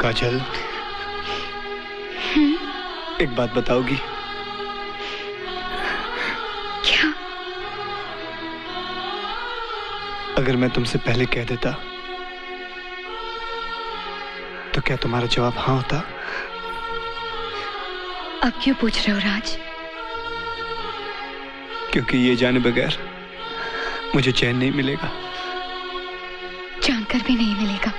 काजल। हम्म? एक बात बताओगी? क्या? अगर मैं तुमसे पहले कह देता तो क्या तुम्हारा जवाब हाँ होता? अब क्यों पूछ रहे हो राज? क्योंकि ये जाने बगैर मुझे चैन नहीं मिलेगा। जानकर भी नहीं मिलेगा।